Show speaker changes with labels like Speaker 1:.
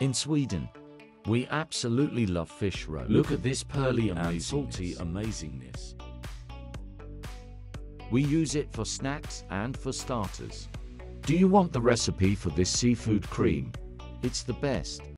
Speaker 1: In Sweden, we absolutely love fish roe. Look at this pearly and salty
Speaker 2: amazingness.
Speaker 1: We use it for snacks and for starters. Do you want the recipe for this seafood cream? It's the best.